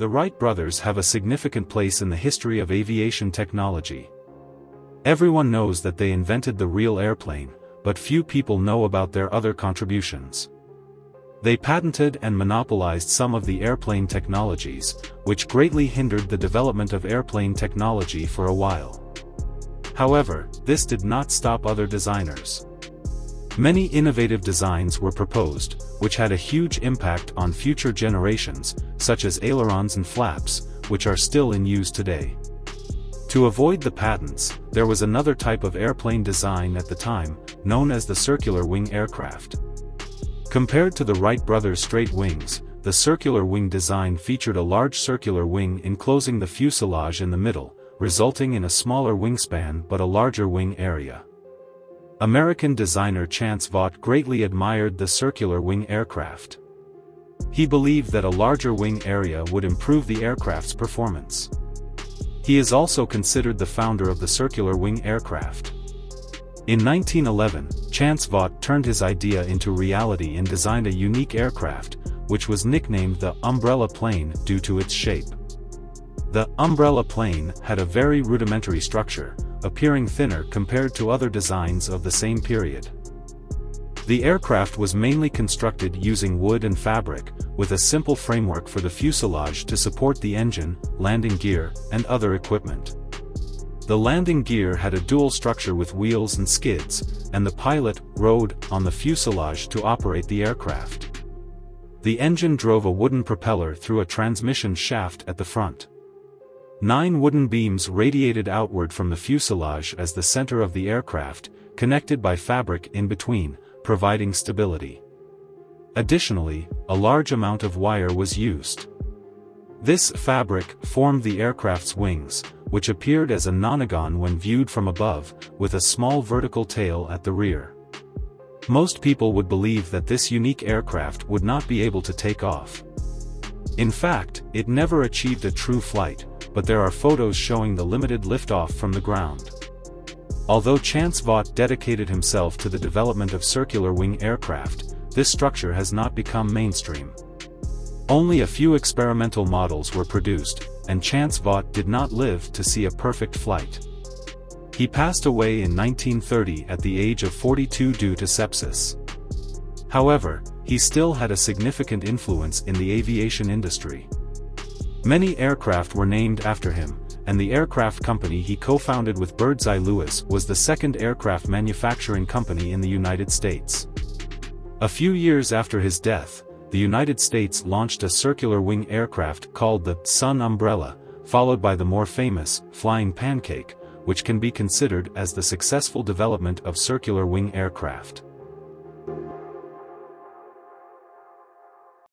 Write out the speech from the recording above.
The Wright brothers have a significant place in the history of aviation technology. Everyone knows that they invented the real airplane, but few people know about their other contributions. They patented and monopolized some of the airplane technologies, which greatly hindered the development of airplane technology for a while. However, this did not stop other designers. Many innovative designs were proposed, which had a huge impact on future generations, such as ailerons and flaps, which are still in use today. To avoid the patents, there was another type of airplane design at the time, known as the circular wing aircraft. Compared to the Wright brothers' straight wings, the circular wing design featured a large circular wing enclosing the fuselage in the middle, resulting in a smaller wingspan but a larger wing area. American designer Chance Vought greatly admired the circular wing aircraft. He believed that a larger wing area would improve the aircraft's performance. He is also considered the founder of the circular wing aircraft. In 1911, Chance Vought turned his idea into reality and designed a unique aircraft, which was nicknamed the umbrella plane due to its shape. The umbrella plane had a very rudimentary structure, appearing thinner compared to other designs of the same period. The aircraft was mainly constructed using wood and fabric, with a simple framework for the fuselage to support the engine, landing gear, and other equipment. The landing gear had a dual structure with wheels and skids, and the pilot rode on the fuselage to operate the aircraft. The engine drove a wooden propeller through a transmission shaft at the front. Nine wooden beams radiated outward from the fuselage as the center of the aircraft, connected by fabric in between, providing stability. Additionally, a large amount of wire was used. This fabric formed the aircraft's wings, which appeared as a nonagon when viewed from above, with a small vertical tail at the rear. Most people would believe that this unique aircraft would not be able to take off. In fact, it never achieved a true flight, but there are photos showing the limited liftoff from the ground. Although Chance Vought dedicated himself to the development of circular wing aircraft, this structure has not become mainstream. Only a few experimental models were produced, and Chance Vought did not live to see a perfect flight. He passed away in 1930 at the age of 42 due to sepsis. However, he still had a significant influence in the aviation industry. Many aircraft were named after him, and the aircraft company he co-founded with Birdseye Lewis was the second aircraft manufacturing company in the United States. A few years after his death, the United States launched a circular wing aircraft called the Sun Umbrella, followed by the more famous Flying Pancake, which can be considered as the successful development of circular wing aircraft.